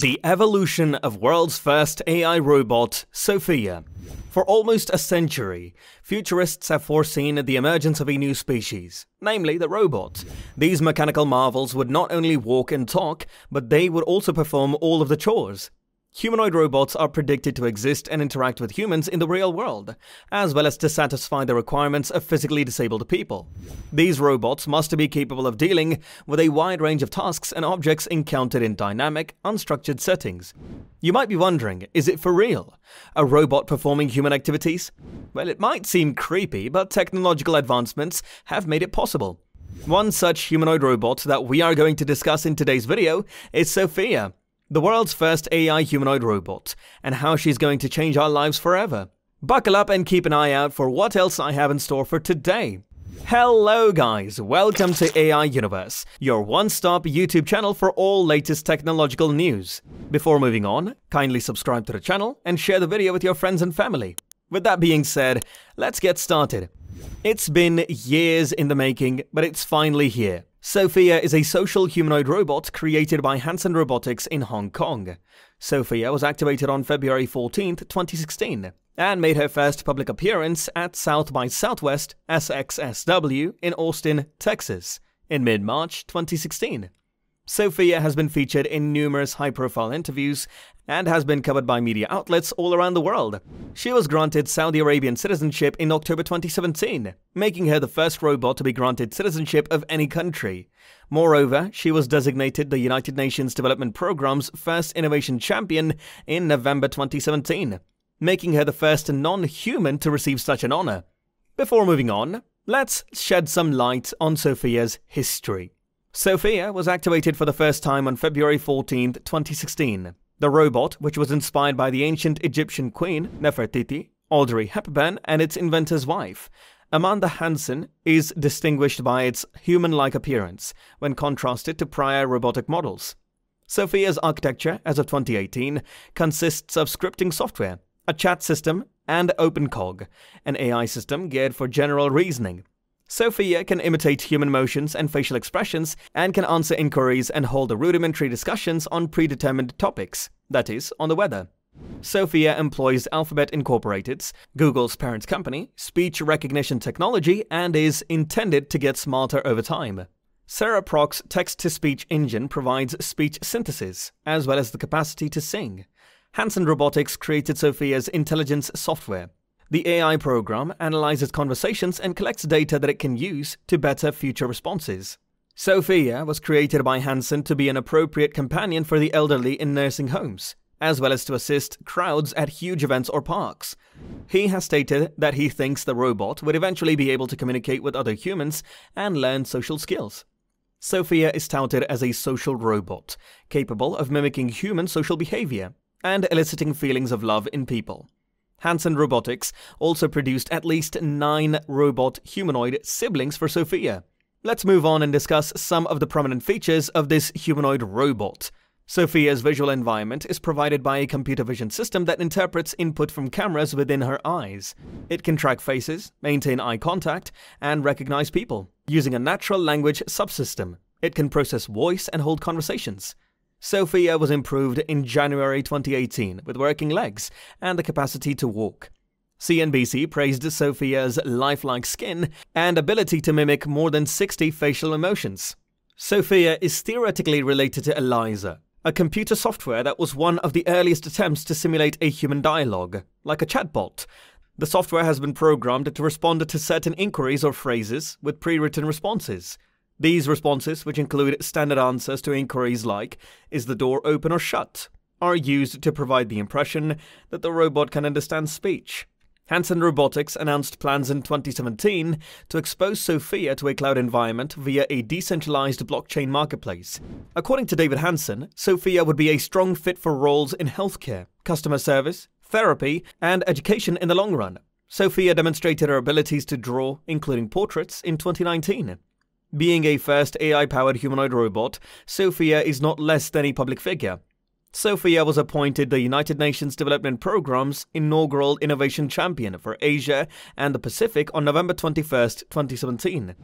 The evolution of world's first AI robot, Sophia. For almost a century, futurists have foreseen the emergence of a new species, namely the robot. These mechanical marvels would not only walk and talk, but they would also perform all of the chores. Humanoid robots are predicted to exist and interact with humans in the real world, as well as to satisfy the requirements of physically disabled people. These robots must be capable of dealing with a wide range of tasks and objects encountered in dynamic, unstructured settings. You might be wondering, is it for real? A robot performing human activities? Well, it might seem creepy, but technological advancements have made it possible. One such humanoid robot that we are going to discuss in today's video is Sophia, the world's first AI humanoid robot, and how she's going to change our lives forever. Buckle up and keep an eye out for what else I have in store for today. Hello guys, welcome to AI Universe, your one-stop YouTube channel for all latest technological news. Before moving on, kindly subscribe to the channel and share the video with your friends and family. With that being said, let's get started. It's been years in the making, but it's finally here. Sophia is a social humanoid robot created by Hanson Robotics in Hong Kong. Sophia was activated on February 14, 2016, and made her first public appearance at South by Southwest SXSW in Austin, Texas, in mid March 2016. Sophia has been featured in numerous high profile interviews and has been covered by media outlets all around the world. She was granted Saudi Arabian citizenship in October 2017, making her the first robot to be granted citizenship of any country. Moreover, she was designated the United Nations Development Programme's first innovation champion in November 2017, making her the first non human to receive such an honor. Before moving on, let's shed some light on Sophia's history. Sophia was activated for the first time on February 14, 2016. The robot, which was inspired by the ancient Egyptian queen Nefertiti, Audrey Hepburn, and its inventor's wife, Amanda Hanson, is distinguished by its human-like appearance when contrasted to prior robotic models. Sophia's architecture, as of 2018, consists of scripting software, a chat system, and OpenCog, an AI system geared for general reasoning, Sophia can imitate human motions and facial expressions and can answer inquiries and hold rudimentary discussions on predetermined topics, that is, on the weather. Sophia employs Alphabet Incorporated's, Google's parent company, speech recognition technology and is intended to get smarter over time. CereProc text-to-speech engine provides speech synthesis, as well as the capacity to sing. Hanson Robotics created Sophia's intelligence software, the AI program analyzes conversations and collects data that it can use to better future responses. Sophia was created by Hanson to be an appropriate companion for the elderly in nursing homes, as well as to assist crowds at huge events or parks. He has stated that he thinks the robot would eventually be able to communicate with other humans and learn social skills. Sophia is touted as a social robot, capable of mimicking human social behavior and eliciting feelings of love in people. Hanson Robotics also produced at least nine robot humanoid siblings for Sophia. Let's move on and discuss some of the prominent features of this humanoid robot. Sophia's visual environment is provided by a computer vision system that interprets input from cameras within her eyes. It can track faces, maintain eye contact, and recognize people, using a natural language subsystem. It can process voice and hold conversations. Sophia was improved in January 2018 with working legs and the capacity to walk. CNBC praised Sophia's lifelike skin and ability to mimic more than 60 facial emotions. Sophia is theoretically related to Eliza, a computer software that was one of the earliest attempts to simulate a human dialogue, like a chatbot. The software has been programmed to respond to certain inquiries or phrases with pre-written responses. These responses, which include standard answers to inquiries like, is the door open or shut, are used to provide the impression that the robot can understand speech. Hanson Robotics announced plans in 2017 to expose Sophia to a cloud environment via a decentralized blockchain marketplace. According to David Hanson, Sophia would be a strong fit for roles in healthcare, customer service, therapy, and education in the long run. Sophia demonstrated her abilities to draw, including portraits, in 2019. Being a first AI powered humanoid robot, Sophia is not less than a public figure. Sophia was appointed the United Nations Development Programme's inaugural Innovation Champion for Asia and the Pacific on November 21, 2017.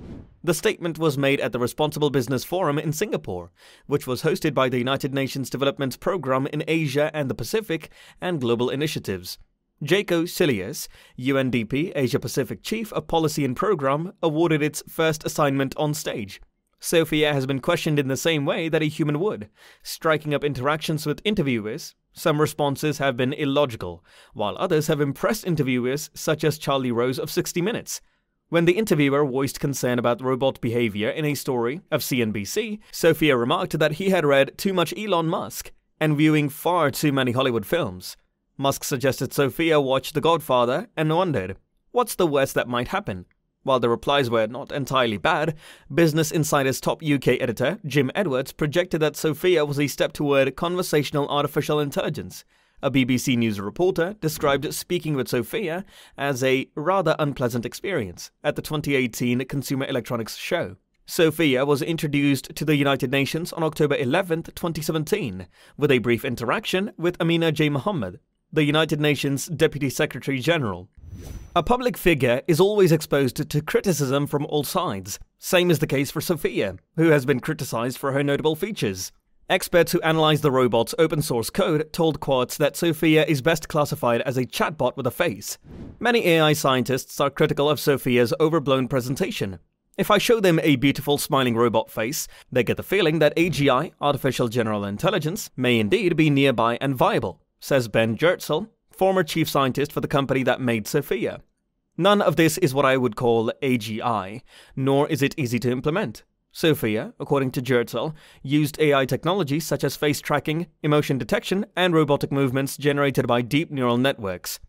The statement was made at the Responsible Business Forum in Singapore, which was hosted by the United Nations Development Programme in Asia and the Pacific and Global Initiatives. Jaco Cilliers, UNDP Asia Pacific Chief of Policy and Programme, awarded its first assignment on stage. Sophia has been questioned in the same way that a human would, striking up interactions with interviewers. Some responses have been illogical, while others have impressed interviewers, such as Charlie Rose of 60 Minutes. When the interviewer voiced concern about robot behavior in a story of CNBC, Sophia remarked that he had read too much Elon Musk and viewing far too many Hollywood films. Musk suggested Sophia watch The Godfather and wondered, what's the worst that might happen? While the replies were not entirely bad, Business Insider's top UK editor, Jim Edwards, projected that Sophia was a step toward conversational artificial intelligence. A BBC News reporter described speaking with Sophia as a rather unpleasant experience at the 2018 Consumer Electronics Show. Sophia was introduced to the United Nations on October 11, 2017, with a brief interaction with Amina J. Mohammed, the United Nations Deputy Secretary General. A public figure is always exposed to criticism from all sides. Same is the case for Sophia, who has been criticized for her notable features. Experts who analyzed the robot's open source code told Quartz that Sophia is best classified as a chatbot with a face. Many AI scientists are critical of Sophia's overblown presentation. If I show them a beautiful smiling robot face, they get the feeling that AGI, Artificial General Intelligence, may indeed be nearby and viable, says Ben Goertzel, former chief scientist for the company that made Sophia. None of this is what I would call AGI, nor is it easy to implement. Sophia, according to Goertzel, used AI technologies such as face tracking, emotion detection, and robotic movements generated by deep neural networks.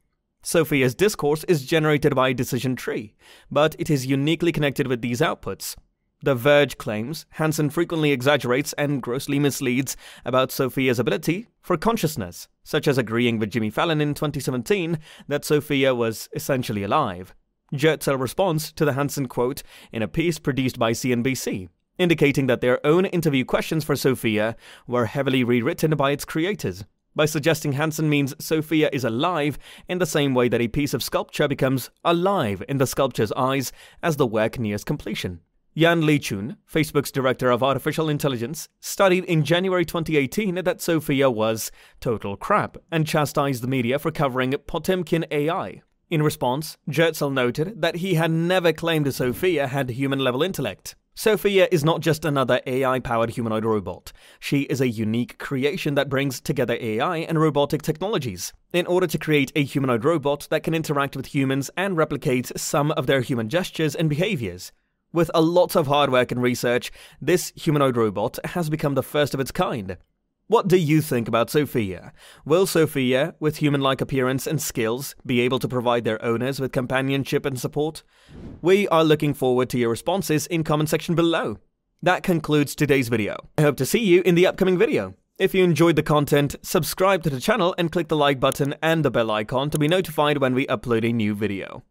Sophia's discourse is generated by a decision tree, but it is uniquely connected with these outputs. The Verge claims Hanson frequently exaggerates and grossly misleads about Sophia's ability for consciousness, such as agreeing with Jimmy Fallon in 2017 that Sophia was essentially alive. Goertzel responds to the Hanson quote in a piece produced by CNBC, indicating that their own interview questions for Sophia were heavily rewritten by its creators, by suggesting Hanson means Sophia is alive in the same way that a piece of sculpture becomes alive in the sculptor's eyes as the work nears completion. Yann LeCun, Facebook's director of artificial intelligence, studied in January 2018 that Sophia was total crap and chastised the media for covering Potemkin AI. In response, Goertzel noted that he had never claimed Sophia had human level intellect. Sophia is not just another AI powered humanoid robot. She is a unique creation that brings together AI and robotic technologies in order to create a humanoid robot that can interact with humans and replicate some of their human gestures and behaviors. With a lot of hard work and research, this humanoid robot has become the first of its kind. What do you think about Sophia? Will Sophia, with human like appearance and skills, be able to provide their owners with companionship and support? We are looking forward to your responses in comment section below. That concludes today's video. I hope to see you in the upcoming video. If you enjoyed the content, subscribe to the channel and click the like button and the bell icon to be notified when we upload a new video.